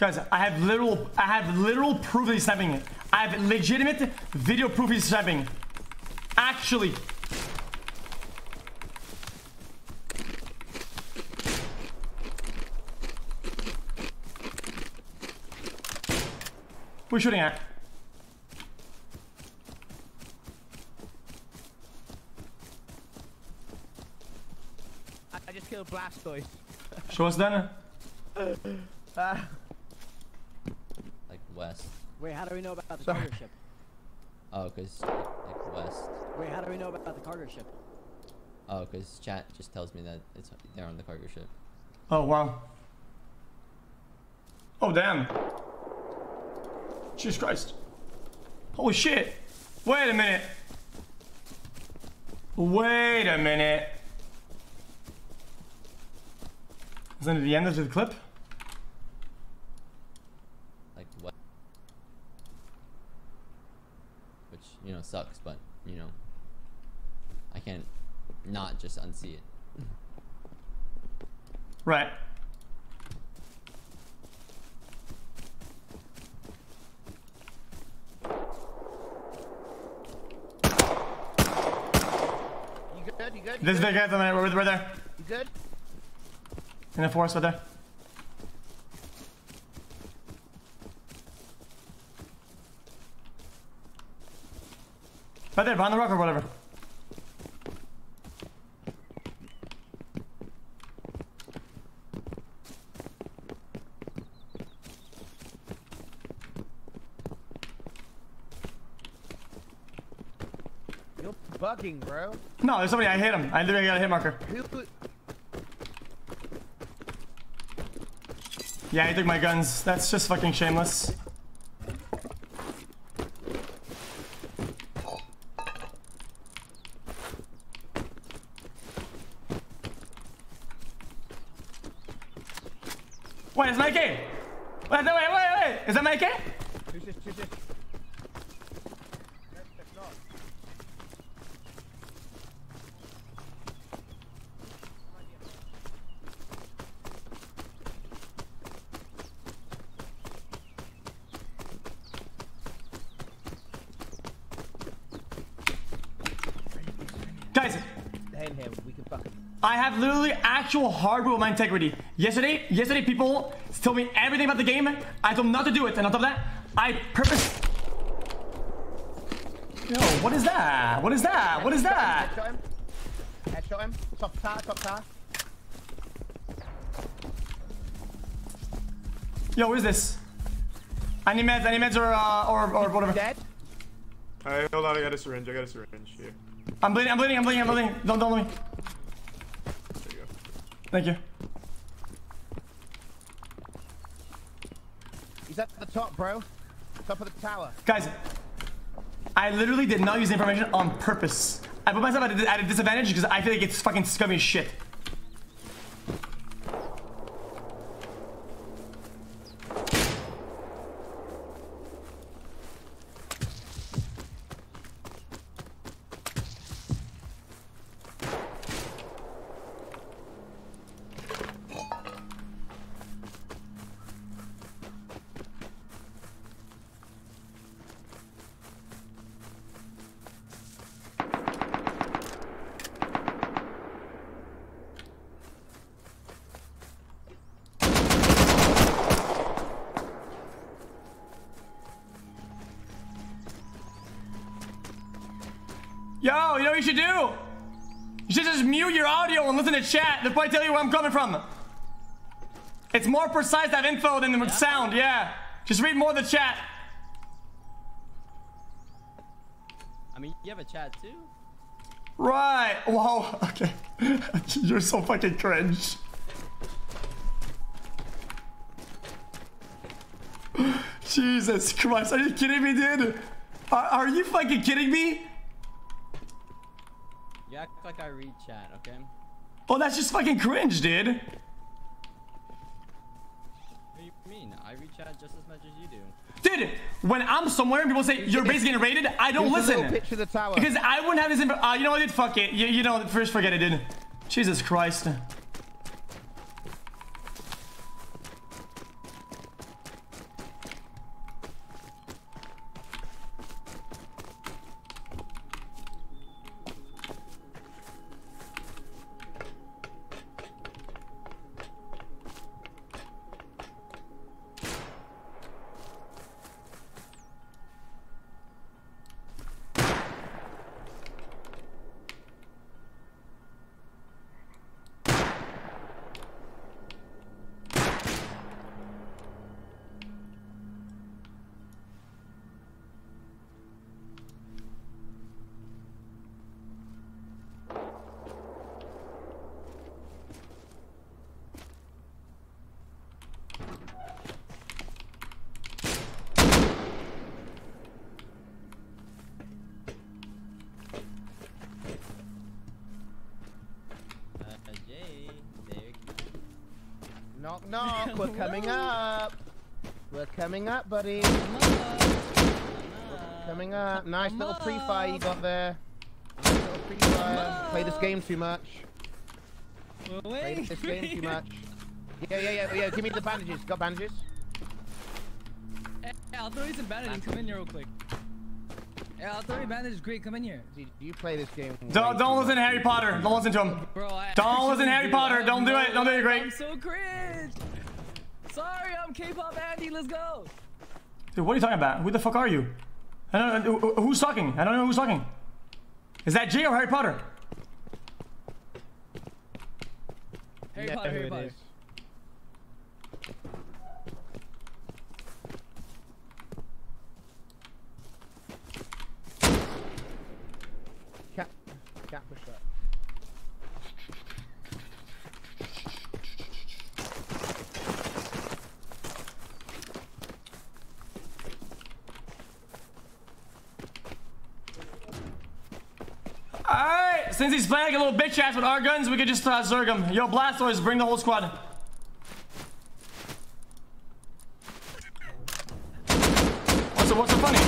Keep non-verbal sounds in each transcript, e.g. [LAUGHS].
Guys, I have literal, I have literal proof that he's sniping. I have legitimate video proof he's sniping. Actually. Who are shooting at? I, I just killed Blastoise. Show us then. Like west. Wait, how do we know about the Sorry. cargo ship? Oh, cause like, like west. Wait, how do we know about the cargo ship? Oh, cause chat just tells me that it's they're on the cargo ship. Oh, wow. Oh, damn. Jesus Christ. Holy shit. Wait a minute. Wait a minute. Is that the end of the clip? Like what? Which you know sucks, but you know I can't not just unsee it. Right. You good? You good? You This is good? the guy that we're, we're there. You good? In the forest right there. Right there, behind the rock or whatever. You're bugging, bro. No, there's somebody. I hit him. I literally got a hit marker. Yeah, he took my guns. That's just fucking shameless. Wait, is my AK? Wait, wait, wait, wait. Is that my AK? Who's this? Who's this? No, it's not. Guys, Hand him. We can fucking. I have literally actual hardware with my integrity. Yesterday, yesterday people told me everything about the game. I told them not to do it, and on top of that, I purpose. Yo, what is that? What is that? What is that? Headshot him. Headshot him. Top tower. Top tower. Yo, what is this? I need meds. I need meds or uh, or or whatever. Dead. Alright, hold on, I got a syringe, I got a syringe here. I'm bleeding. I'm bleeding. I'm bleeding. I'm bleeding. Don't don't let me. There you go. Thank you. He's at the top, bro. Top of the tower. Guys, I literally did not use the information on purpose. I put myself at a, at a disadvantage because I feel like it's fucking scummy as shit. You know what you should do? You should just mute your audio and listen to chat. They'll probably tell you where I'm coming from. It's more precise that info than the sound, yeah. Just read more of the chat. I mean, you have a chat too. Right. Wow. [LAUGHS] Okay. [LAUGHS] You're so fucking cringe. [GASPS] Jesus Christ. Are you kidding me, dude? Are, are you fucking kidding me? You act like I read chat, okay? Oh, that's just fucking cringe, dude. What do you mean? I read chat just as much as you do. Dude, when I'm somewhere and people say you're basically getting raided, I don't Here's a little listen. picture of the tower. Because I wouldn't have this info. Uh, you know what, dude? Fuck it. You, you know, first forget it, dude. Jesus Christ. Knock, knock. We're coming up. We're coming up, buddy. Coming up. Nice little pre-fire you got there. Nice little pre-fire. Play this game too much. Play this game too much. Yeah, yeah, yeah, yeah. Give me the bandages. Got bandages? Hey, I'll throw you some bandages. Come in here real quick. Yeah, I'll throw you bandages. Great, come in here. Dude, You play this game. Don't way don't listen to. Harry Potter. Don't listen to him. Bro, I Don't listen to Harry. Potter. Don't do it. Don't do it, Greg. I'm so cringe. Sorry, I'm K-pop Andy. Let's go. Dude, what are you talking about? Who the fuck are you? I don't know. Who's talking? I don't know who's talking. Is that Jae or Harry Potter? Harry You know Potter, Harry Potter. is. Cat, cat push that. Alright, since he's playing like a little bitch ass with our guns, we could just uh, zerg him. Yo, Blastoise, bring the whole squad. What's so, funny?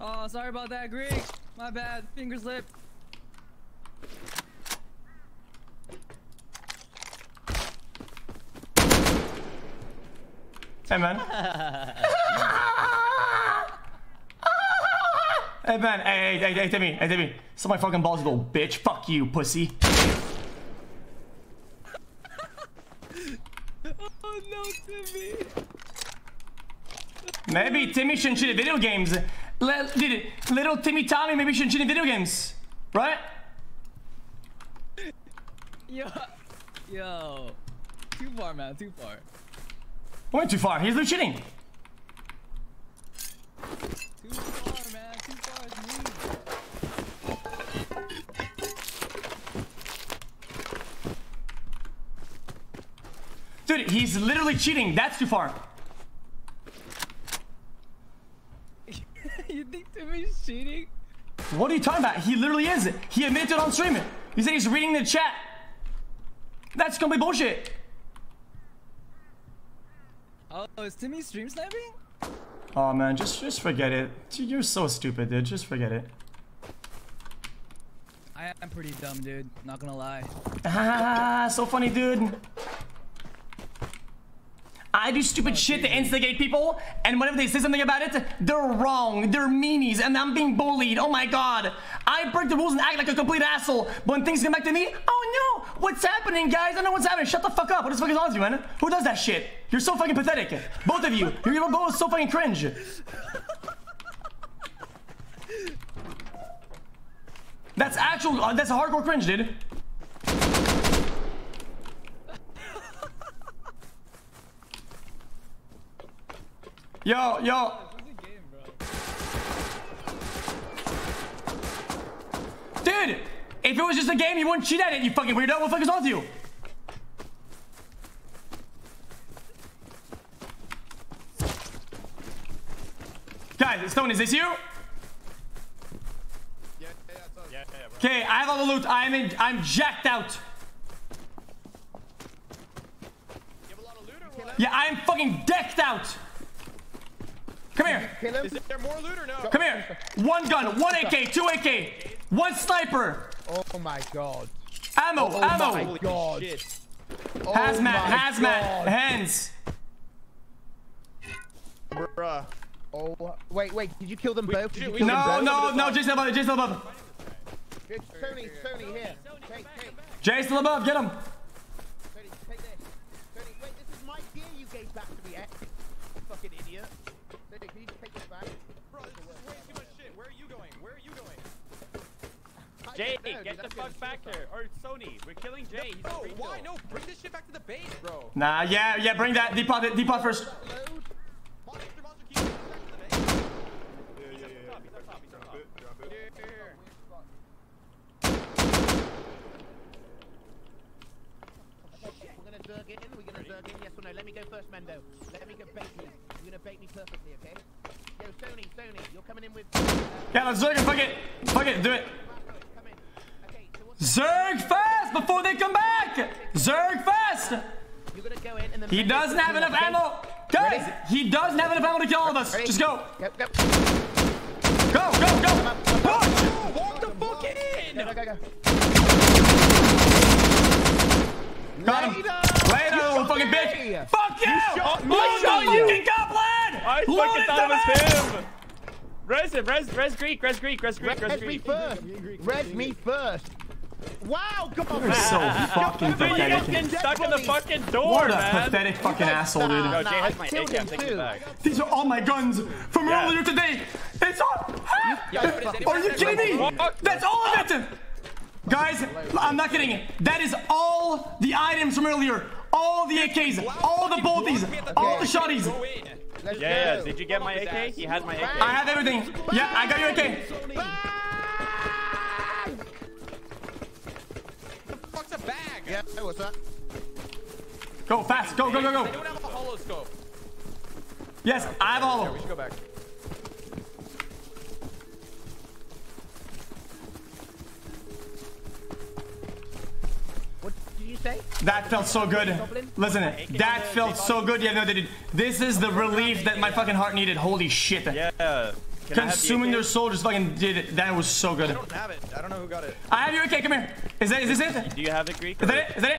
Oh, sorry about that, Greek. My bad. Finger slip. Hey, man. hey, man. Hey, hey, hey, hey, Timmy. Hey, Timmy. Suck my fucking balls, little bitch. Fuck you, pussy. Oh no, Timmy. Maybe Timmy shouldn't cheat at video games. Did little Timmy Tommy maybe shouldn't cheat in video games, right? Yo, yo. Too far, man. Too far. Went too far. He's literally cheating. Too far, man. Too far. It's me. Dude, he's literally cheating. That's too far. [LAUGHS] you think Timmy's cheating? What are you talking about? He literally is. He admitted it on stream. He said he's reading the chat. That's complete bullshit. Oh, is Timmy stream sniping? Oh man, just just forget it. Dude, You're so stupid, dude. Just forget it. I am pretty dumb, dude. Not gonna lie. Ah, [LAUGHS] so funny, dude. I do stupid shit to instigate people, and whenever they say something about it, they're wrong, they're meanies, and I'm being bullied. Oh my god. I break the rules and act like a complete asshole, but when things come back to me, oh no, what's happening, guys? I know what's happening. Shut the fuck up. What is wrong with you, man? Who does that shit? You're so fucking pathetic. Both of you. You're both so fucking cringe. That's actual, uh, that's a hardcore cringe, dude. Yo, yo. Dude, if it was just a game, you wouldn't cheat at it, you fucking weirdo. What the fuck is wrong with you? Guys, Stone, is this you? Yeah, yeah, it's. Yeah, yeah. Okay, I have all the loot. I'm in, I'm jacked out. You have a lot of loot or what? Yeah, I'm fucking decked out. Come here. Is there more loot or no? Come here. One gun, one AK, two AK, one sniper. Oh my god. Ammo, Oh ammo. my god. shit. Oh hazmat, my hazmat, God. hands. Bruh. Oh, wait, wait. Did you kill them both? Did you we- kill them No, both? no, no, Jae's above, Jae's still above. It's Tony, Tony, here. Take, take, Jae's still above, get him. Tony, take this. Tony, wait, this is my gear you gave back to me, eh? Fucking idiot. Tony, can you take this back? Bro, Jae, don't know, dude, get the that's fuck getting back suicide. here. Or Sony, we're killing Jae. He's No, a free why? kill. No, bring this shit back to the base, bro. Nah, yeah, yeah, bring that. Depot, depot first. It, it. Zerg in, we're gonna zerg in, yes or no? Let me go first, Mendo. Let me go bait me. You're gonna bait me perfectly, okay? Yo, Sony, Sony, you're coming in with. Yeah, let's Zerg and fuck it. Fuck it, do it. Come in. Okay, so what's Zerg fast before they come back. Zerg fast. go in and then. He doesn't have enough ammo. Guys, he doesn't have enough ammo to kill all of us. Just go. Go, go, Go, go, go. Push. Walk the fuck in! go, go, go. Got him. Later, little fucking bitch. Fuck you. shot oh, me. Loot I shot you. fucking goblin. I Loot fucking thought it was dumbass. him! Res him, res, res Greek, res Greek, res Greek, res Res me Greek. first. Res me first. Wow, come on. You're so fucking Dude, you guys pathetic. getting stuck in the fucking door, What a man! pathetic fucking asshole, Yo, dude. Nah, Jae I my killed AK, I'm him taking too. back. These are all my guns from Yeah. earlier today. It's all. Yo, Are you kidding me? That's all of it. Guys, I'm not kidding. That is all the items from earlier. All the AKs, all the bolties, all the shotties. Yeah, did you get my AK? He has my AK. I have everything. Yeah, I got your AK. Yeah, what's that? Go fast. Go, go, go, go. don't have a hollow scope. Yes, I have a all. We should go back. What did you say? That felt so good. Listen, it. that felt so good. Yeah, no, they did. This is the relief that my fucking heart needed. Holy shit. Yeah. Can I the Consuming AK? their soldiers fucking did it. That was so good. I don't have it. I don't know who got it. I have your AK. Come here. Is that is this it? Do you have it, Greek? Is that it? Is that it?